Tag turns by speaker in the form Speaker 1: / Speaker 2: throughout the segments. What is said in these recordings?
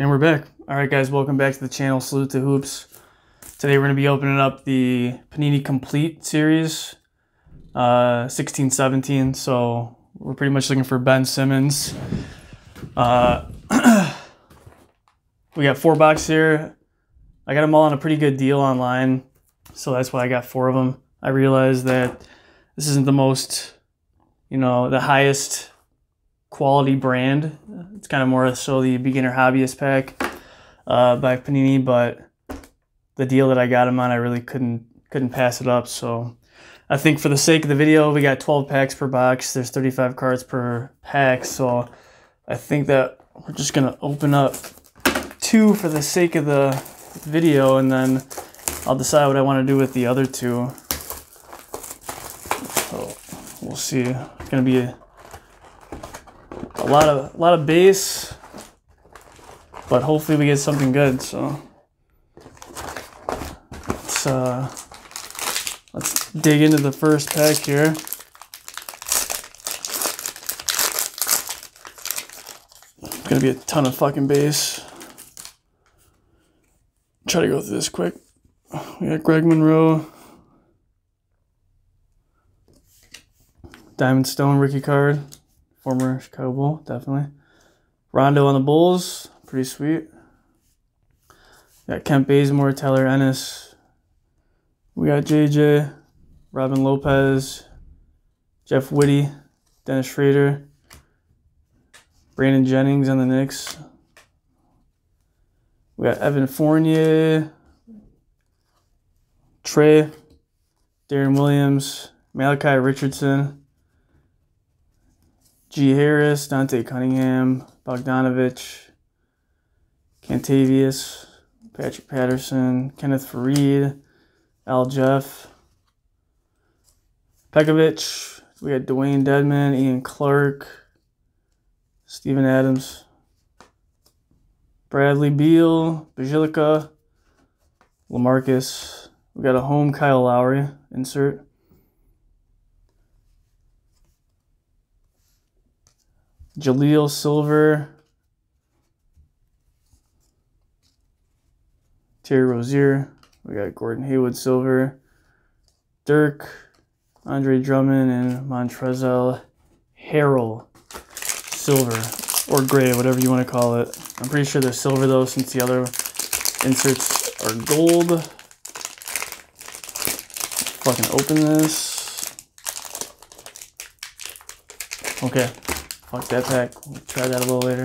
Speaker 1: And we're back. All right, guys, welcome back to the channel. Salute to Hoops. Today we're going to be opening up the Panini Complete series, uh, 16 17. So we're pretty much looking for Ben Simmons. Uh, we got four boxes here. I got them all on a pretty good deal online. So that's why I got four of them. I realized that this isn't the most, you know, the highest quality brand. It's kind of more so the beginner hobbyist pack uh, by Panini, but the deal that I got them on, I really couldn't couldn't pass it up. So I think for the sake of the video, we got 12 packs per box. There's 35 cards per pack, so I think that we're just gonna open up two for the sake of the video, and then I'll decide what I want to do with the other two. So we'll see. It's gonna be a, a lot of a lot of base, but hopefully we get something good. So let's uh, let's dig into the first pack here. It's gonna be a ton of fucking base. Try to go through this quick. We got Greg Monroe, Diamond Stone rookie card, former Chicago Bull, definitely. Rondo on the Bulls, pretty sweet. Got Kent Bazemore, Tyler Ennis. We got JJ, Robin Lopez, Jeff Withey, Dennis Schroder, Brandon Jennings on the Knicks. We got Evan Fournier, Trey, Deron Williams, Malachi Richardson, G. Harris, Dante Cunningham, Bogdanovich, Kentavious, Patrick Patterson, Kenneth Faried, Al Jeff, Pekovic. We got Dewayne Dedmon, Ian Clark, Steven Adams, Bradley Beal, Bjelica, Lamarcus. We got a home Kyle Lowry insert. Jahlil Silver, Terry Rozier. We got Gordon Hayward Silver, Dirk, Andre Drummond, and Montrezl Harrell Silver or gray, whatever you want to call it. I'm pretty sure they're silver though, since the other inserts are gold. Fucking open this. Okay, fuck that pack. We'll try that a little later.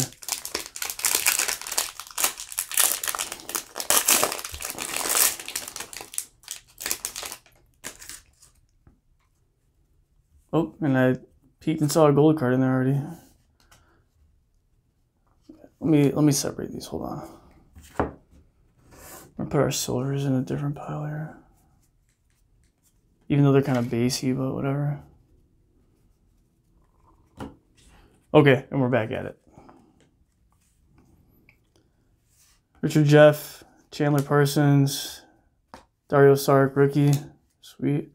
Speaker 1: Oh, and I peeked and saw a gold card in there already. Let me let me separate these. Hold on. I'm gonna put our silvers in a different pile here. Even though they're kind of basey, but whatever. Okay, and we're back at it. Richard Jeff, Chandler Parsons, Dario Saric, rookie. Sweet.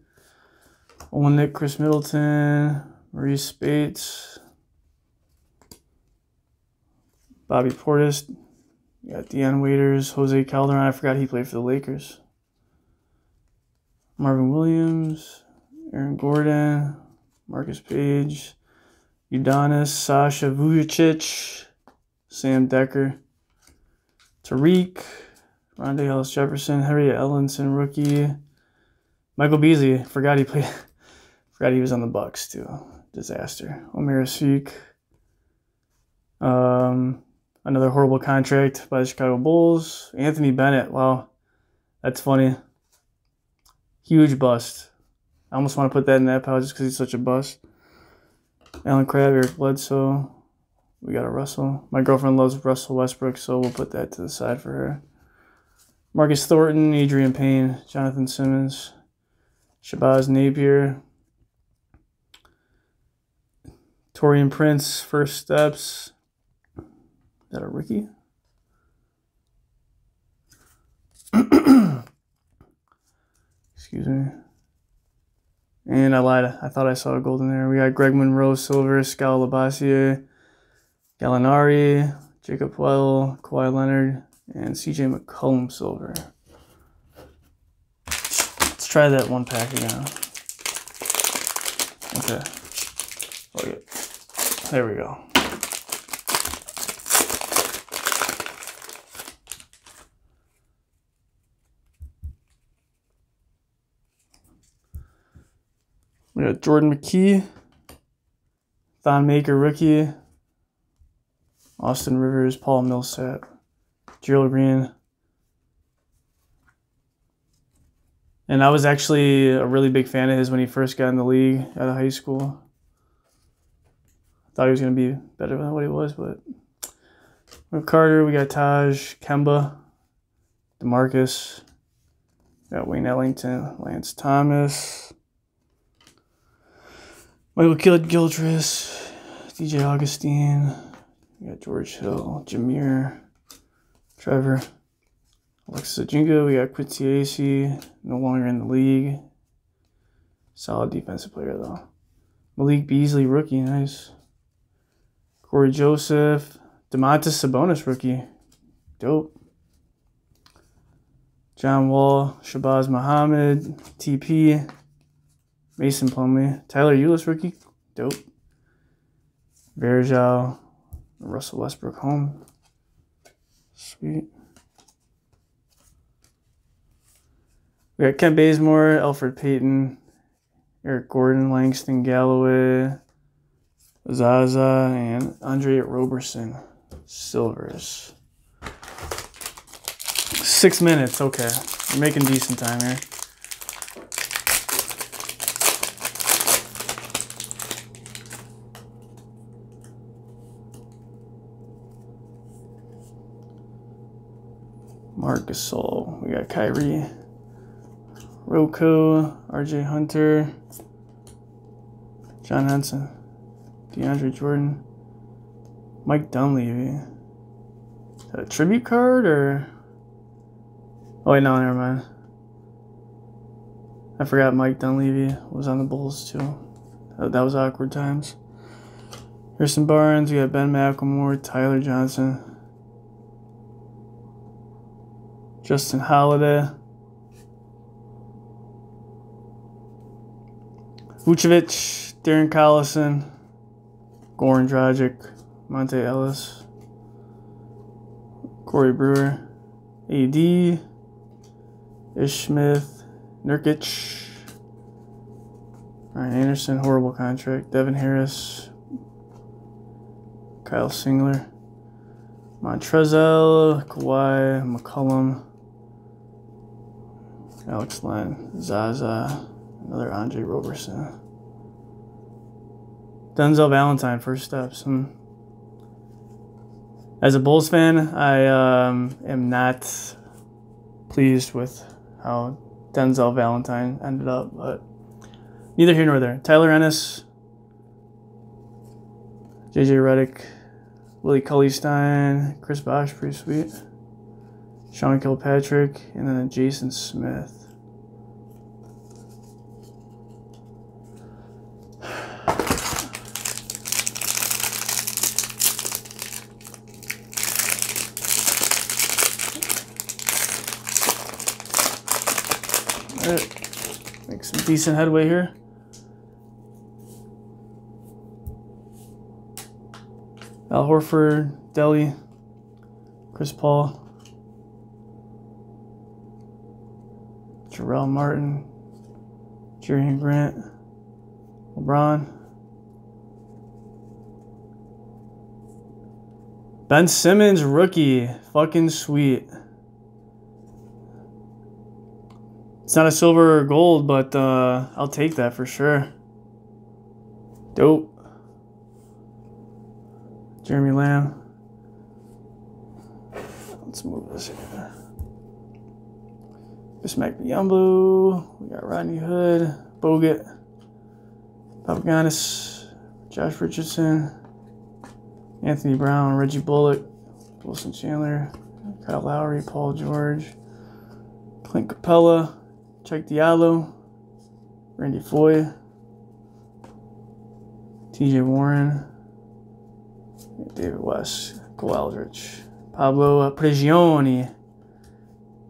Speaker 1: One nick, Khris Middleton, Marreese Speights, Bobby Portis, you got Dion Waiters, Jose Calderon. I forgot he played for the Lakers. Marvin Williams, Aaron Gordon, Marcus Paige, Udonis, Sasha Vujacic, Sam Dekker, Tariq, Rondae Hollis Jefferson, Harry Ellenson, rookie, Michael Beasley. Forgot he played. Forgot he was on the Bucks too. Disaster. Omer Asik. Um, another horrible contract by the Chicago Bulls. Anthony Bennett. Wow, that's funny. Huge bust. I almost want to put that in that pile just because he's such a bust. Allen Crabbe, Eric Bledsoe. We got a Russell. My girlfriend loves Russell Westbrook, so we'll put that to the side for her. Marcus Thornton, Adreian Payne, Jonathan Simmons, Shabazz Napier, Taurean Prince, First Steps. Is that a Ricky? Excuse me. And I lied. I thought I saw a gold in there. We got Greg Monroe, Silver, Skal Labissiere, Gallinari, Jacob Well, Kawhi Leonard, and CJ McCollum silver. Let's try that one pack again. Okay. Oh, okay. There we go. We got Jordan Mickey, Thon Maker rookie, Austin Rivers, Paul Millsap, Gerald Green. And I was actually a really big fan of his when he first got in the league out of high school. Thought he was going to be better than what he was, but we got Carter, we got Taj, Kemba, DeMarcus, we got Wayne Ellington, Lance Thomas, Michael Gilchrist, DJ Augustine, we got George Hill, Jameer, Trevor, Alexis Ajinga, we got Quincy Acy, no longer in the league. Solid defensive player though. Malik Beasley, rookie, nice. Cory Joseph, Domantas Sabonis, rookie, dope. John Wall, Shabazz Muhammad, TP, Mason Plumlee, Tyler Ulis, rookie, dope. Varejao, Russell Westbrook home. Sweet. We got Kent Bazemore, Elfrid Payton, Eric Gordon, Langston Galloway, Zaza, and Andre Roberson. Silvers. Six minutes, okay. We're making decent time here. Marc Gasol. We got Kyrie. Rocco, RJ Hunter, John Henson, DeAndre Jordan, Mike Dunleavy. A tribute card or? Oh wait, no, never mind. I forgot Mike Dunleavy was on the Bulls too. That, was awkward times. Harrison Barnes, we got Ben McLemore, Tyler Johnson, Justin Holiday. Vucevic, Darren Collison, Goran Dragic, Monta Ellis, Corey Brewer, AD, Ish Smith, Nurkic, Ryan Anderson, horrible contract, Devin Harris, Kyle Singler, Montrezl, Kawhi, McCollum, Alex Len, Zaza, another Andre Roberson. Denzel Valentine, first steps. Hmm. As a Bulls fan, I um, am not pleased with how Denzel Valentine ended up, but neither here nor there. Tyler Ennis, JJ Redick, Willie Cauley Stein, Chris Bosh, pretty sweet. Sean Kilpatrick, and then Jason Smith. Make some decent headway here. Al Horford, Delly, Chris Paul, Jarell Martin, Jerian Grant, LeBron, Ben Simmons, rookie. Fucking sweet. It's not a silver or gold, but uh, I'll take that for sure. Dope. Jeremy Lamb. Let's move this here. Bismack Biyombo. We got Rodney Hood, Bogut, Papagiannis, Josh Richardson, Anthony Brown, Reggie Bullock, Wilson Chandler, Kyle Lowry, Paul George, Clint Capela, Cheick Diallo, Randy Foye, TJ Warren, David West, Cole Aldrich, Pablo Prigioni,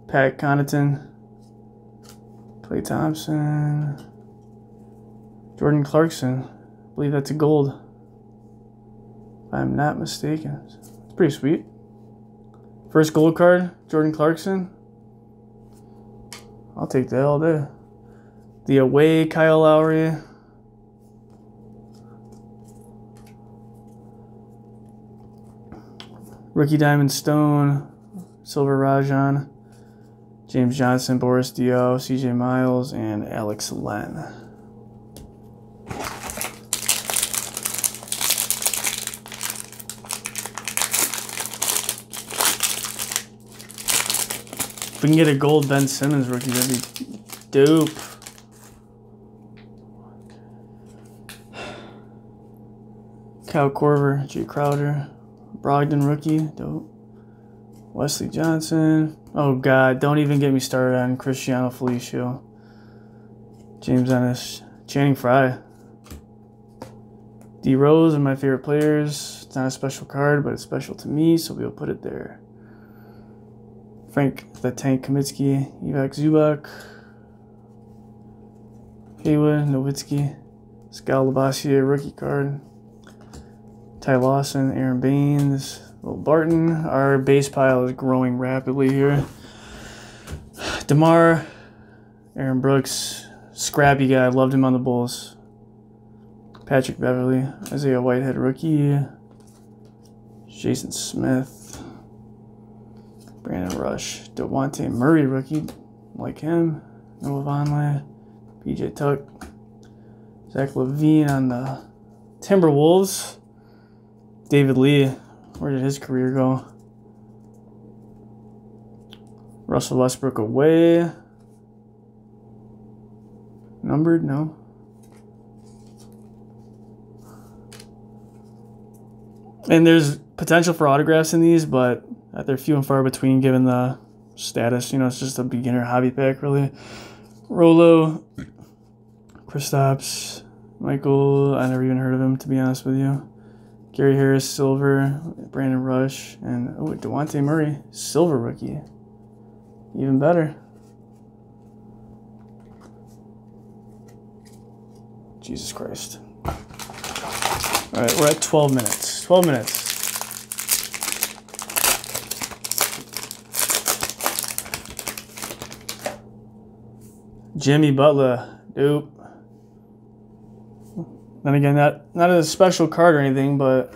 Speaker 1: Pat Connaughton, Klay Thompson, Jordan Clarkson. I believe that's a gold. If I'm not mistaken. It's pretty sweet. First gold card, Jordan Clarkson. I'll take that all day. The away Kyle Lowry. Rookie Diamond Stone, Silver Rajon, James Johnson, Boris Diaw, CJ Miles, and Alex Len. If we can get a gold Ben Simmons rookie, that'd be dope. Kyle Korver, Jae Crowder, Brogdon rookie, dope. Wesley Johnson. Oh God, don't even get me started on Cristiano Felicio. James Ennis, Channing Frye. D Rose are my favorite players. It's not a special card, but it's special to me, so we'll put it there. Frank the Tank Kaminsky, Ivica Zubac, Haywood, Nowitzki, Skal Labissiere rookie card, Ty Lawson, Aron Baynes, Will Barton. Our base pile is growing rapidly here. DeMar, Aaron Brooks, scrappy guy, loved him on the Bulls. Patrick Beverley, Isaiah Whitehead rookie, Jason Smith, Brandon Rush, Dejounte Murray rookie, like him, Noah Vonleh, PJ Tuck, Zach LaVine on the Timberwolves. David Lee, where did his career go? Russell Westbrook away. Numbered? No. And there's potential for autographs in these, but Uh, they're few and far between given the status. You know, it's just a beginner hobby pack, really. Rolo, Kristaps, Michael, I never even heard of him, to be honest with you. Gary Harris, silver. Brandon Rush, and oh, Dejounte Murray, silver rookie. Even better. Jesus Christ. All right, we're at 12 minutes. 12 minutes. Jimmy Butler, dope. Then again, not not a special card or anything, but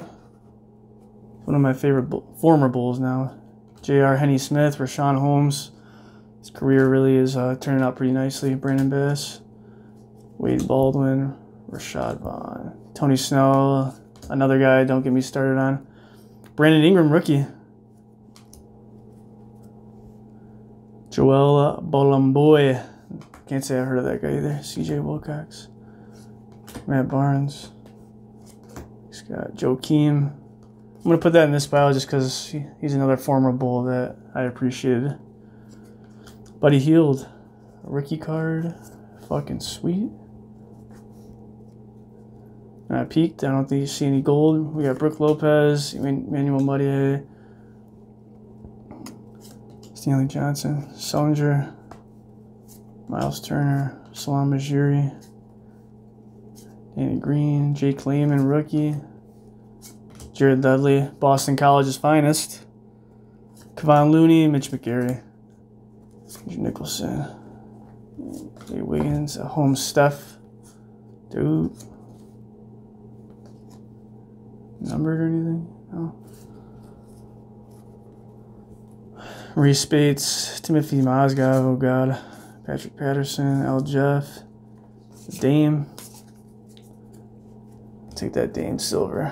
Speaker 1: one of my favorite former Bulls now. J.R. Henny Smith, Richaun Holmes. His career really is uh, turning out pretty nicely. Brandon Bass, Wade Baldwin, Rashad Vaughn, Tony Snell, another guy. Don't get me started on. Brandon Ingram, rookie. Joel Bolomboy. Can't say I heard of that guy either. C.J. Wilcox. Matt Barnes. He's got Joe Keem. I'm going to put that in this pile just because he, he's another former Bull that I appreciated. Buddy Hield. Rookie card. Fucking sweet. And I peeked. I don't think you see any gold. We got Brook Lopez, Emmanuel Mudiay, Stanley Johnson, Sullinger, Miles Turner, Salam. Danny Green, Jake Layman, rookie. Jared Dudley, Boston College's finest. Kevon Looney, Mitch McGary. Andrew Nicholson. Jay Wiggins, a home Steph. Dude. Numbered or anything? No. Reese Bates, Timofey Mozgov, oh god. Patrick Patterson, Al Jeff. Dame take that Dame Silver.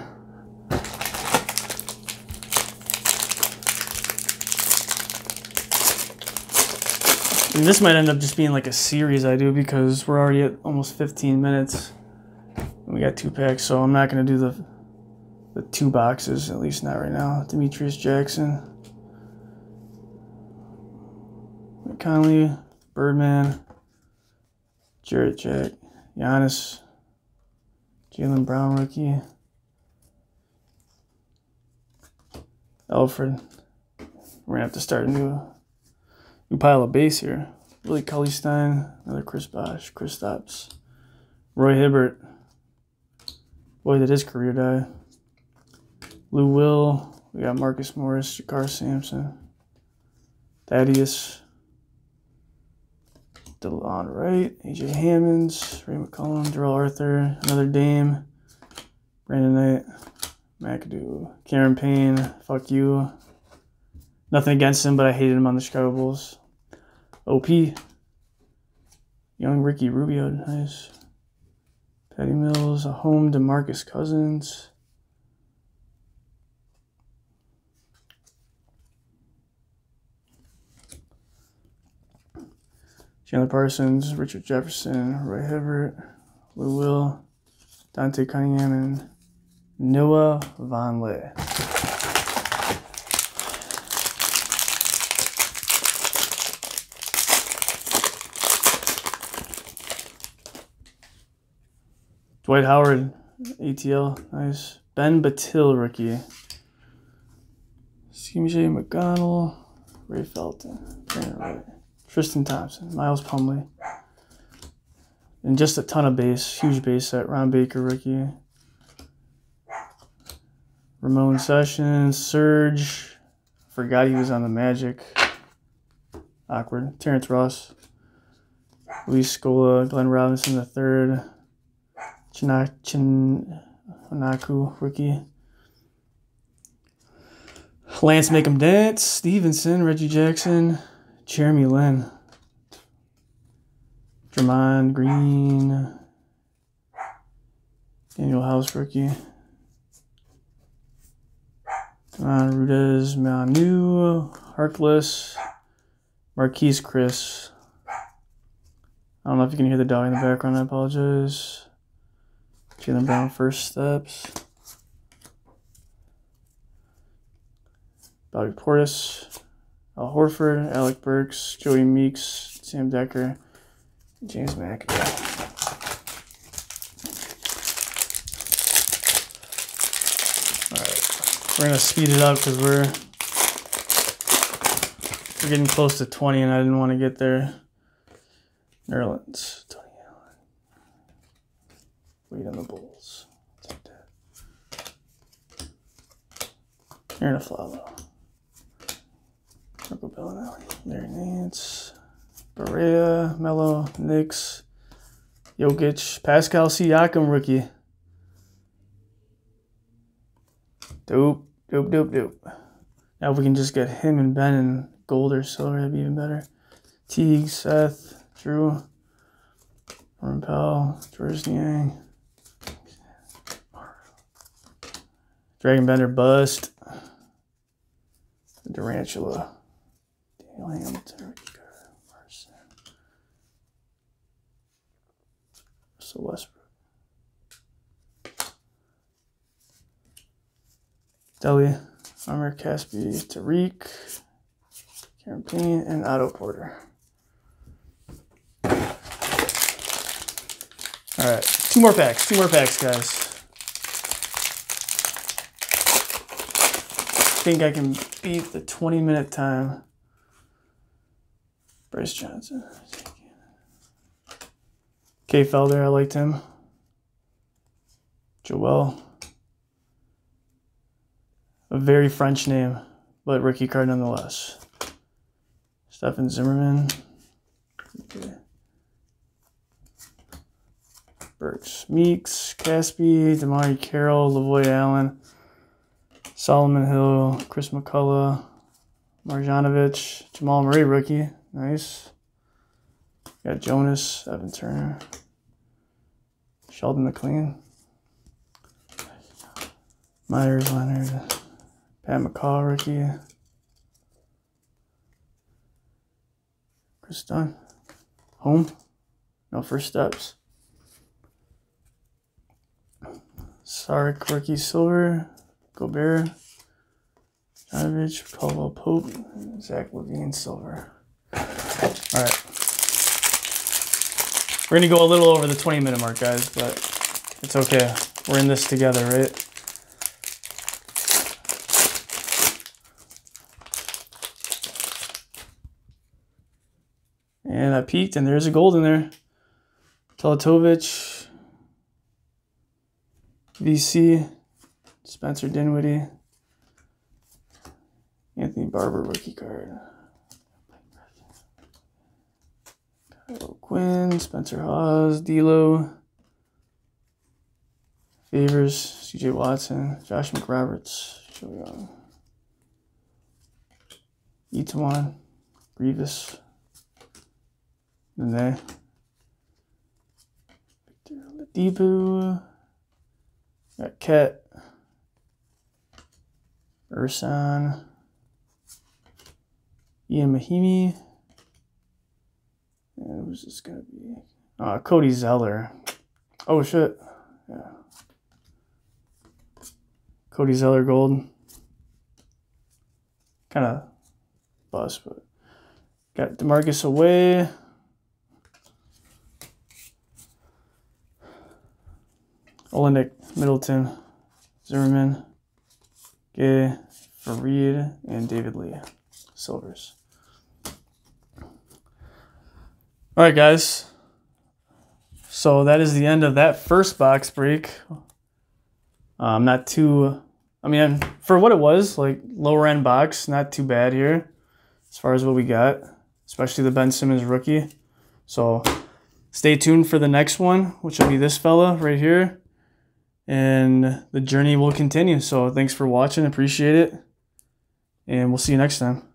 Speaker 1: And this might end up just being like a series I do because we're already at almost 15 minutes. We got two packs, so I'm not going to do the the two boxes, at least not right now. Demetrius Jackson. Conley, Birdman, Jarrett Jack, Giannis, Jaylen Brown rookie. Alfred. We're gonna have to start a new new pile of base here. Willie Cauley Stein, another Chris Bosh, Kristaps, Roy Hibbert. Boy, did his career die. Lou Will, we got Marcus Morris, JaKarr Sampson, Thaddeus, DeLon Wright, AJ Hammons, Ray McCallum, Darrell Arthur, another Dame, Brandon Knight, McAdoo, Cameron Payne, fuck you. Nothing against him, but I hated him on the Chicago Bulls. OP, young Ricky Rubio, nice. Patty Mills, a home DeMarcus Cousins. Chandler Parsons, Richard Jefferson, Roy Hibbert, Lou Will, Dante Cunningham, and Noah Vonleh. Dwight Howard, ATL, nice. Ben Bentil, rookie. J. McConnell, Ray Felton, Tristan Thompson, Miles Plumlee. And just a ton of base, huge base set. Ron Baker, rookie. Ramon Sessions, Serge. Forgot he was on the Magic. Awkward. Terrence Ross. Luis Scola, Glenn Robinson the third. Chinnaku, rookie. Lance Make 'em Dance, Stevenson, Reggie Jackson, Jeremy Lin, Draymond Green, Danuel House rookie. Rudez Manu, Harkless, Marquese Chriss. I don't know if you can hear the dog in the background, I apologize. Jaylen Brown first steps. Bobby Portis, Al Horford, Alec Burks, Jodie Meeks, Sam Dekker, James McAdoo. We're gonna speed it up because we're we're getting close to 20 and I didn't want to get there. Nerlens, Tony Allen. Wait on the Bulls. Take that. Afflalo. Marco Belinelli. Larry Nance. Barea, Melo, Knicks. Jokic, Pascal Siakam rookie. Dope. Dope, dope, dope. Now if we can just get him and Ben and gold or silver, that'd be even better. Teague, Seth, Drew, Norman Powell, Dragan Bender bust. Durantula. Daniel Hamilton. Marson. Russell Westbrook. Deli, Armor Casspi, Tariq, Payne, and Otto Porter. All right, two more packs, two more packs, guys. I think I can beat the 20 minute time. Brice Johnson. Kay Felder, I liked him. Joel a very French name, but rookie card nonetheless. Stephen Zimmerman. Okay. Burks, Meeks, Casspi, DeMarre Carroll, Lavoy Allen, Solomon Hill, Chris McCullough, Marjanovic, Jamal Murray rookie. Nice. Got Jonas, Evan Turner, Sheldon McLean, Meyers Leonard. Pat McCaw rookie. Kris Dunn. Home. No first steps. Sark rookie silver. Gobert. Jonovich, Caldwell Pope, Zach LaVine silver. All right. We're going to go a little over the 20 minute mark, guys, but it's okay. We're in this together, right? And I peeked, and there's a gold in there. Teletovic, VC, Spencer Dinwiddie, Anthony Barber rookie card. Quinn, Spencer Hawes, D'Lo, Favors, C.J. Watson, Josh McRoberts, Joe Young, Etuan, Grievous, Nene, Victor Ladipu, got Ket, Ursan, Ian Mahinmi, who's this gonna be? Uh, Cody Zeller. Oh shit. Yeah. Cody Zeller gold. Kind of bust, but got Demarcus away. Olynyk, Middleton, Zimmerman, Gay, Faried, and David Lee. Silvers. All right, guys. So that is the end of that first box break. Um, not too, I mean, for what it was, like lower end box, not too bad here as far as what we got, especially the Ben Simmons rookie. So stay tuned for the next one, which will be this fella right here. And the journey will continue. So thanks for watching. Appreciate it. And we'll see you next time.